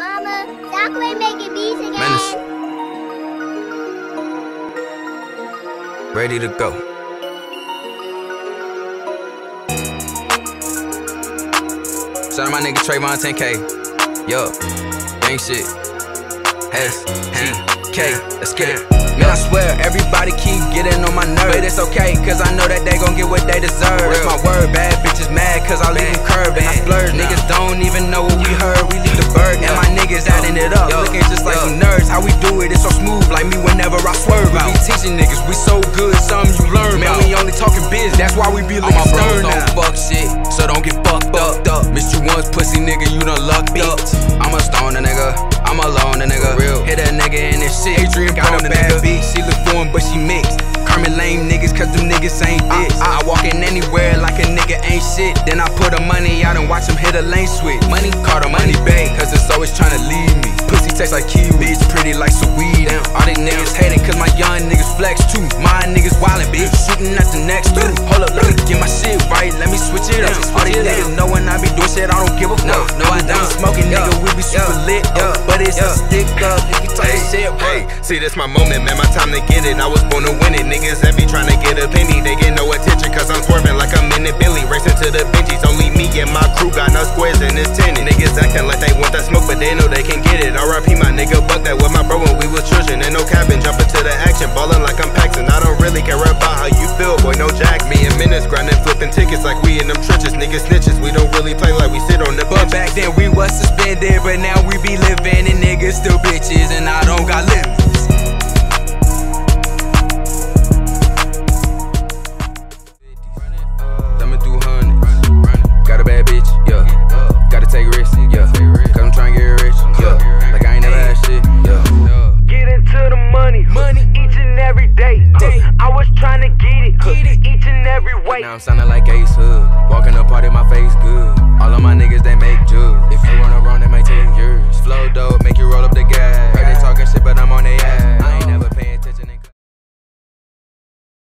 Mama, stop quit making beats again. Menase. Ready to go. Shout out my nigga Trevon 10K. Yo, gang shit. S, G, K, let's get it. Man, I swear, everybody keep getting on my nerves. But it's okay, cause I know that they gon' get what they deserve. That's my word, bad bitches mad, cause I leave them curved and I splurge. Niggas don't even know Niggas adding it up, looking just like some nerds. How we do it, it's so smooth, like me whenever I swerve out. We teaching niggas, we so good, something you learn. Man, we only talking biz, that's why we be looking All my bros don't fuck shit, so don't get fucked up. up. Missed you once, pussy nigga, you done lucked up. I'm a stoner nigga, I'm alone, a nigga. Real. Hit a nigga in this shit. Adrian got a bad beat, she look foreign, but she mixed. Carmen lame niggas, cause them niggas ain't this. I, I walk in anywhere like ain't shit. Then I put the money out and watch him hit a lane switch. Money, call the money bag, cause it's always trying to leave me. Pussy tastes like kiwi, it's pretty like some weed. All these niggas hating cause my young niggas flex too. My niggas wildin', bitch, shooting at the next dude. Hold up, let me get my shit right, let me switch it up. All these niggas know when I be doing shit, I don't give a fuck. No, I don't. Smoking nigga, we be super lit, uh, but it's a stick up. If you talk shit, Hey, see, this my moment, man. My time to get it. I was born to win it. Niggas that be trying Racing to the benchies. Only me and my crew got no squares in this tenant. Niggas acting like they want that smoke, but they know they can get it. RIP, my nigga, buck that with my bro when we was children. And no cabin, jumping to the action. Ballin' like I'm Paxton. I don't really care about how you feel, boy. No jack. Me and minutes grinding, flipping tickets like we in them trenches. Niggas snitches. We don't really play like we sit on the But bench. back then we was suspended, but now we be living and niggas still bitches, date. Huh. I was trying to get it, huh. each and every way. Now I'm sounding like Ace Hood. Walking the party, my face good. All of my niggas, they make jokes.